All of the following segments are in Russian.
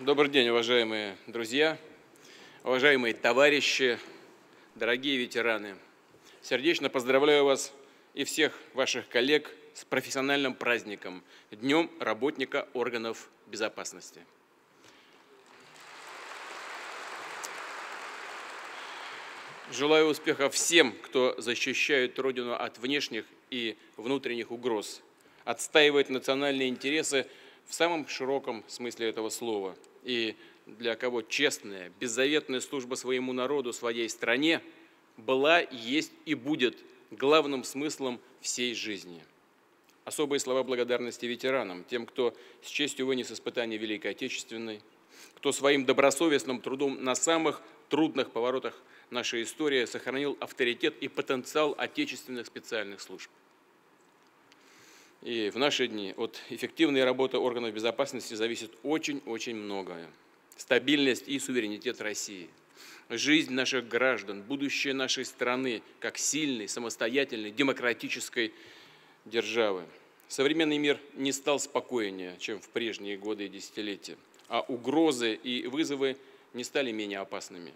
Добрый день, уважаемые друзья, уважаемые товарищи, дорогие ветераны. Сердечно поздравляю вас и всех ваших коллег с профессиональным праздником – Днем работника органов безопасности. Желаю успехов всем, кто защищает Родину от внешних и внутренних угроз, отстаивает национальные интересы в самом широком смысле этого слова и для кого честная, беззаветная служба своему народу, своей стране была, есть и будет главным смыслом всей жизни. Особые слова благодарности ветеранам, тем, кто с честью вынес испытания Великой Отечественной, кто своим добросовестным трудом на самых трудных поворотах нашей истории сохранил авторитет и потенциал отечественных специальных служб. И в наши дни от эффективной работы органов безопасности зависит очень-очень многое. Стабильность и суверенитет России, жизнь наших граждан, будущее нашей страны как сильной, самостоятельной, демократической державы. Современный мир не стал спокойнее, чем в прежние годы и десятилетия, а угрозы и вызовы не стали менее опасными.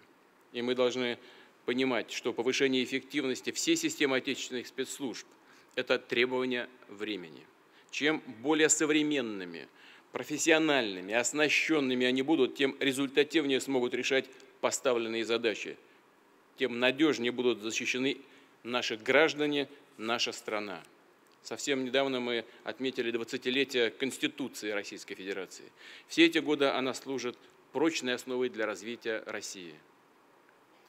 И мы должны понимать, что повышение эффективности всей системы отечественных спецслужб это требование времени. Чем более современными, профессиональными, оснащенными они будут, тем результативнее смогут решать поставленные задачи, тем надежнее будут защищены наши граждане, наша страна. Совсем недавно мы отметили 20-летие Конституции Российской Федерации. Все эти годы она служит прочной основой для развития России.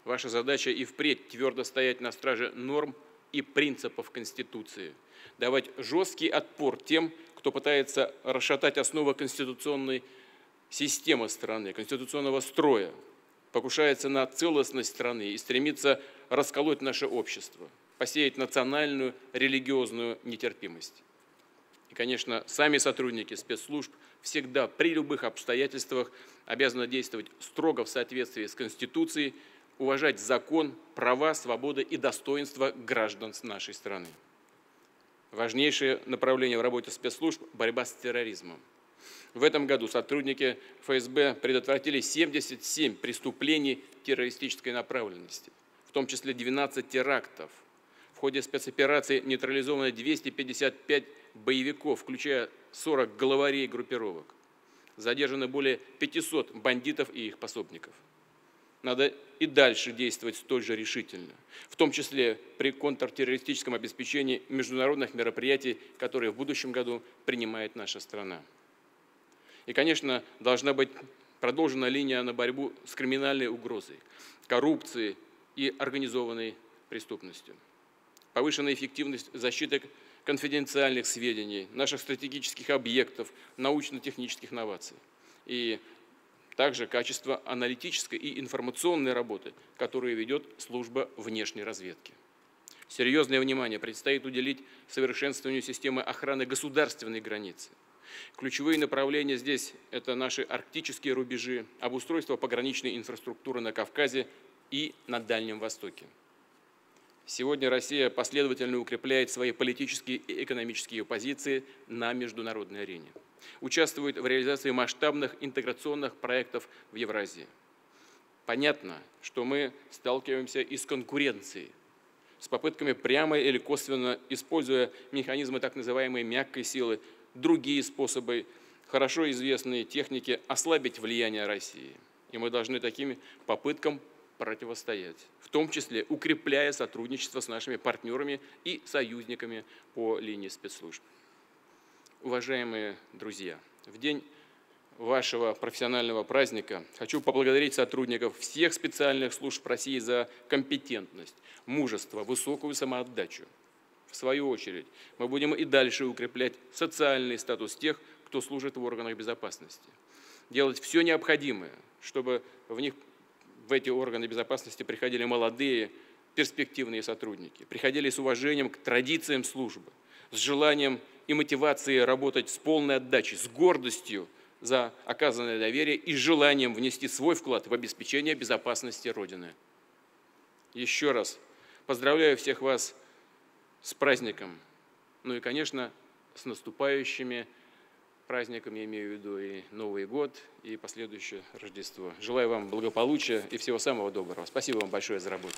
Ваша задача и впредь твердо стоять на страже норм и принципов Конституции, давать жесткий отпор тем, кто пытается расшатать основы конституционной системы страны, конституционного строя, покушается на целостность страны и стремится расколоть наше общество, посеять национальную, религиозную нетерпимость. И, конечно, сами сотрудники спецслужб всегда при любых обстоятельствах обязаны действовать строго в соответствии с Конституцией уважать закон, права, свободы и достоинства граждан нашей страны. Важнейшее направление в работе спецслужб – борьба с терроризмом. В этом году сотрудники ФСБ предотвратили 77 преступлений террористической направленности, в том числе 12 терактов. В ходе спецоперации нейтрализовано 255 боевиков, включая 40 главарей группировок. Задержаны более 500 бандитов и их пособников – надо и дальше действовать столь же решительно, в том числе при контртеррористическом обеспечении международных мероприятий, которые в будущем году принимает наша страна. И, конечно, должна быть продолжена линия на борьбу с криминальной угрозой, коррупцией и организованной преступностью. Повышенная эффективность защиты конфиденциальных сведений, наших стратегических объектов, научно-технических новаций. И также качество аналитической и информационной работы, которую ведет служба внешней разведки. Серьезное внимание предстоит уделить совершенствованию системы охраны государственной границы. Ключевые направления здесь – это наши арктические рубежи, обустройство пограничной инфраструктуры на Кавказе и на Дальнем Востоке. Сегодня Россия последовательно укрепляет свои политические и экономические позиции на международной арене участвует в реализации масштабных интеграционных проектов в Евразии. Понятно, что мы сталкиваемся и с конкуренцией, с попытками прямо или косвенно, используя механизмы так называемой мягкой силы, другие способы, хорошо известные техники, ослабить влияние России. И мы должны таким попыткам противостоять, в том числе укрепляя сотрудничество с нашими партнерами и союзниками по линии спецслужб. Уважаемые друзья, в день вашего профессионального праздника хочу поблагодарить сотрудников всех специальных служб России за компетентность, мужество, высокую самоотдачу. В свою очередь, мы будем и дальше укреплять социальный статус тех, кто служит в органах безопасности. Делать все необходимое, чтобы в них, в эти органы безопасности приходили молодые, перспективные сотрудники, приходили с уважением к традициям службы, с желанием и мотивацией работать с полной отдачей, с гордостью за оказанное доверие и желанием внести свой вклад в обеспечение безопасности Родины. Еще раз поздравляю всех вас с праздником, ну и, конечно, с наступающими праздником, я имею в виду и Новый год, и последующее Рождество. Желаю вам благополучия и всего самого доброго. Спасибо вам большое за работу.